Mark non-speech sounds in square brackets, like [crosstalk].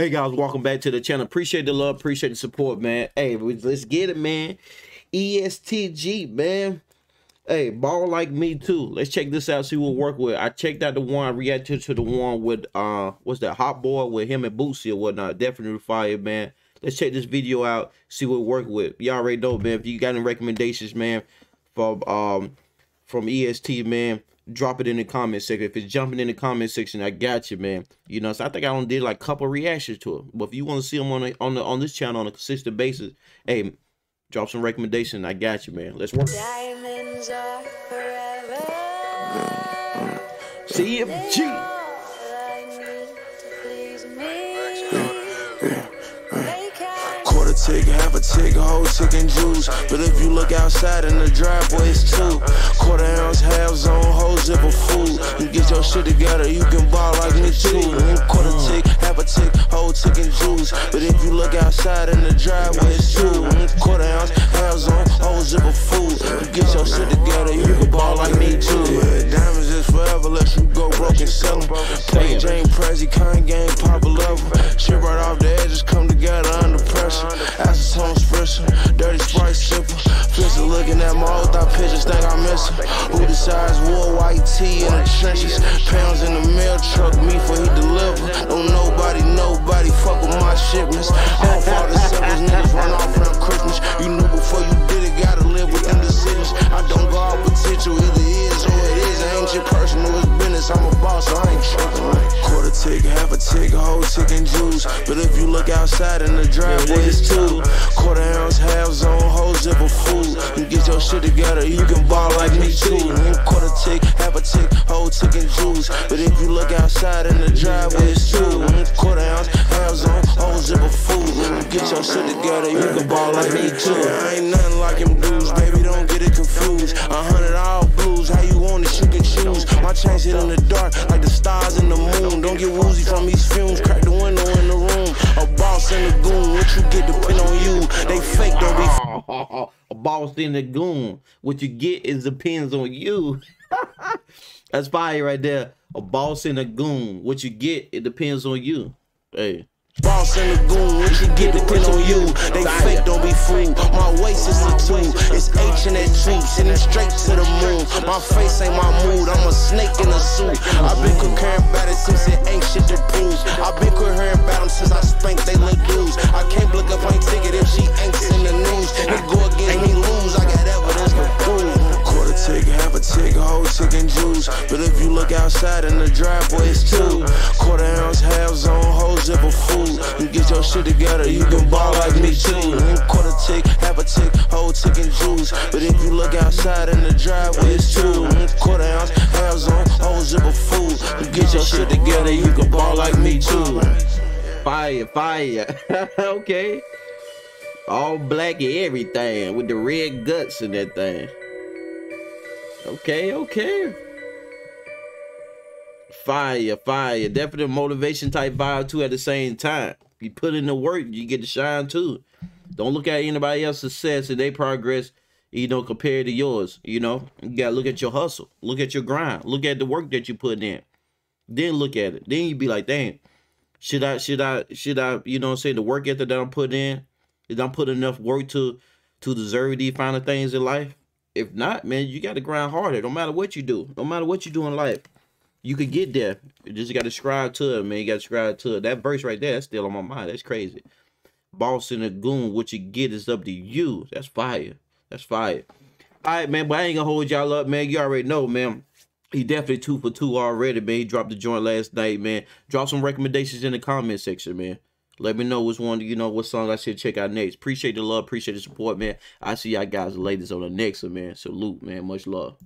Hey guys, welcome back to the channel. Appreciate the love, appreciate the support, man. Hey, let's get it, man. EST Gee, man. Hey, ball like me too. Let's check this out, see what work with. I checked out the one, reacted to the one with uh what's that hot boy with him and Boosie or whatnot. Definitely fire, man. Let's check this video out, see what work with. Y'all already know, man. If you got any recommendations, man, from um from EST, man, drop it in the comment section. If it's jumping in the comment section, I got you, man. You know, so I think I only did like a couple reactions to it. But if you want to see them on the, on the on this channel on a consistent basis, hey, drop some recommendation. I got you, man. Let's work. Diamonds are forever. CMG. Tick, have a tick, whole chicken juice. But if you look outside in the driveway, it's two. Quarter ounce, half zone, whole zipper food. You get your shit together, you can ball like me too. Quarter tick, have a tick, whole chicken juice. But if you look outside in the driveway, it's two. Quarter ounce, half zone, whole zipper food. You get your shit together, pictures, think I miss. Who decides war white tee in the trenches? Pounds in the mail truck, me for he deliver. Don't nobody, nobody fuck and juice. But if you look outside in the driveway, it's two. Quarter ounce, half zone, whole zipper food. You get your shit together, you can ball like me too. Quarter tick, half a tick, whole and juice. But if you look outside in the driveway, it's two. Quarter ounce, half zone, whole zipper food. You get your shit together, you can ball like me too. I ain't nothing like him dudes, baby, don't get it confused. A hundred all blues, how you want it, you can choose. My chains hit in the dark, like the you get depend on you. They fake, don't be. [laughs] a boss in the goon. What you get is depends on you. [laughs] That's fire right there. A boss in a goon. What you get, it depends on you. Hey. Boss in the goon, what you get depends on you. They fake, don't be fooled. My waist is the two. It's H and that G, sitting straight to the moon. My face ain't my mood, I'm a snake in a suit. I've been comparing about it since it ain't shit to prove. I've been comparing Tick, half a tick, whole chicken juice. But if you look outside in the driveway, it's two. Quarter ounce, half zone, whole zipper food. You get your shit together, you can ball like me too. Quarter tick, half a tick, whole and juice. But if you look outside in the driveway, it's two. Quarter ounce, half zone, whole zipper food. You get your shit together, you can ball like me too. Fire, fire. [laughs] okay. All black and everything with the red guts and that thing. Okay, okay. Fire, fire. Definite motivation type vibe too at the same time. You put in the work, you get to shine too. Don't look at anybody else's success and their progress, you know, compared to yours. You know, you gotta look at your hustle, look at your grind, look at the work that you put in. Then look at it. Then you be like, dang, should I, should I, should I, you know I'm saying, the work ethic that I'm putting in, is I'm putting enough work to to deserve these of things in life? If not, man, you got to grind harder. No matter what you do, no matter what you do in life, you could get there. You just got to subscribe to it, man. You got to subscribe to it. That verse right there, that's still on my mind. That's crazy. Boss in a goon, what you get is up to you. That's fire. That's fire. All right, man, but I ain't gonna hold y'all up, man. You already know, man. He definitely two for two already, man. He dropped the joint last night, man. Drop some recommendations in the comment section, man. Let me know which one, you know, what songs I should check out next. Appreciate the love, appreciate the support, man. I see y'all guys ladies on the next one, man. Salute, man. Much love.